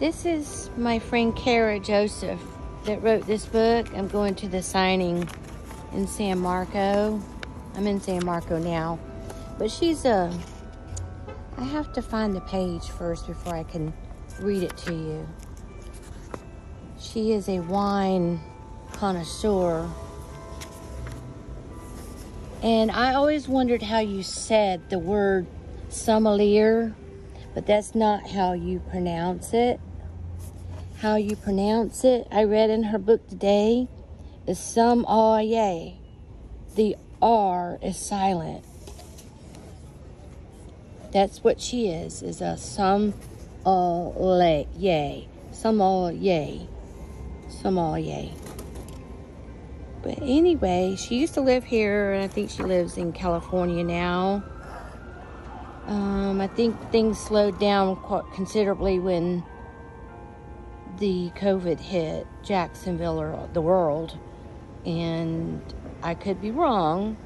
This is my friend Kara Joseph that wrote this book. I'm going to the signing in San Marco. I'm in San Marco now. But she's a. I have to find the page first before I can read it to you. She is a wine connoisseur. And I always wondered how you said the word sommelier, but that's not how you pronounce it. How you pronounce it, I read in her book today, is sommelier. The R is silent. That's what she is, is a some all yay. Some all yay. Some Sommelier. Sommelier. But anyway, she used to live here, and I think she lives in California now. Um, I think things slowed down quite considerably when the COVID hit Jacksonville or the world. And I could be wrong,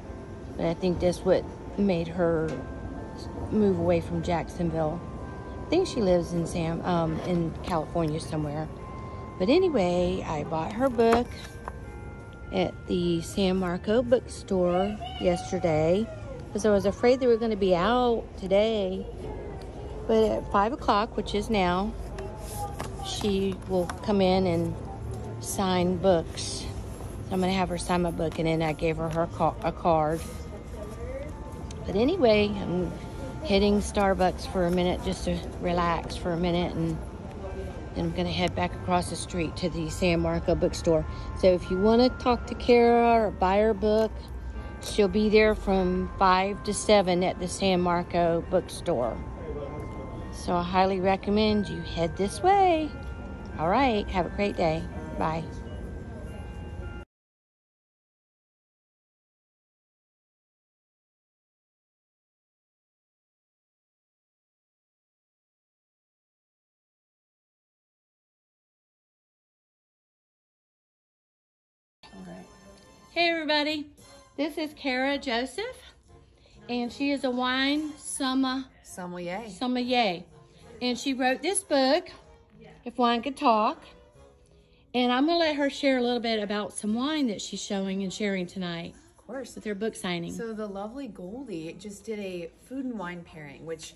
but I think that's what made her move away from Jacksonville. I think she lives in Sam um, in California somewhere. But anyway, I bought her book at the San Marco bookstore yesterday because I was afraid they were going to be out today. But at 5 o'clock, which is now, she will come in and sign books. So I'm going to have her sign my book, and then I gave her, her ca a card. But anyway, I'm hitting Starbucks for a minute just to relax for a minute and then I'm going to head back across the street to the San Marco bookstore. So if you want to talk to Kara or buy her book, she'll be there from 5 to 7 at the San Marco bookstore. So I highly recommend you head this way. All right, have a great day. Bye. Hey everybody, this is Kara Joseph, and she is a wine summa, Sommelier. sommelier. And she wrote this book, If Wine Could Talk. And I'm going to let her share a little bit about some wine that she's showing and sharing tonight Of course. with her book signing. So the lovely Goldie just did a food and wine pairing, which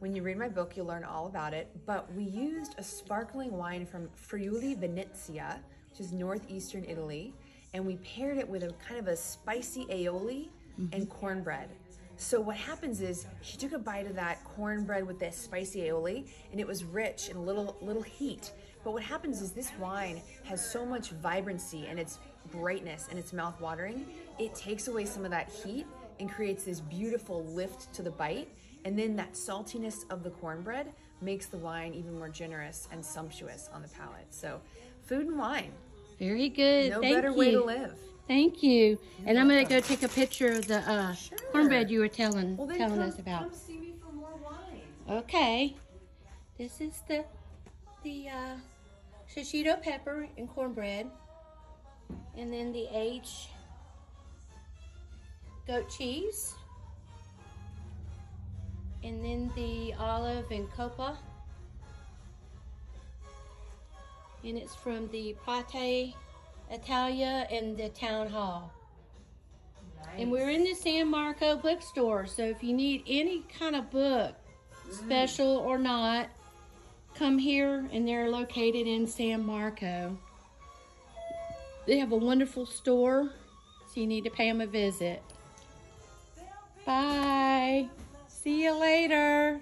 when you read my book, you'll learn all about it. But we used a sparkling wine from Friuli Venezia, which is northeastern Italy, and we paired it with a kind of a spicy aioli and mm-hmm. cornbread. So what happens is she took a bite of that cornbread with this spicy aioli, and it was rich and a little little heat. But what happens is this wine has so much vibrancy and its brightness and it's mouth watering. It takes away some of that heat and creates this beautiful lift to the bite. And then that saltiness of the cornbread makes the wine even more generous and sumptuous on the palate. So, food and wine, Very good. no Thank better you. way to live. Thank you. and I'm going to go take a picture of the uh, Sure. cornbread you were telling Well, telling come, us about. come see me for more wine. Okay. This is the the uh, shishito pepper and cornbread, and then the aged goat cheese, and then the olive and coppa, and it's from the Pate Italia and the town hall. And we're in the San Marco bookstore, so if you need any kind of book, special or not, come here and they're located in San Marco. They have a wonderful store, so you need to pay them a visit. Bye. See you later.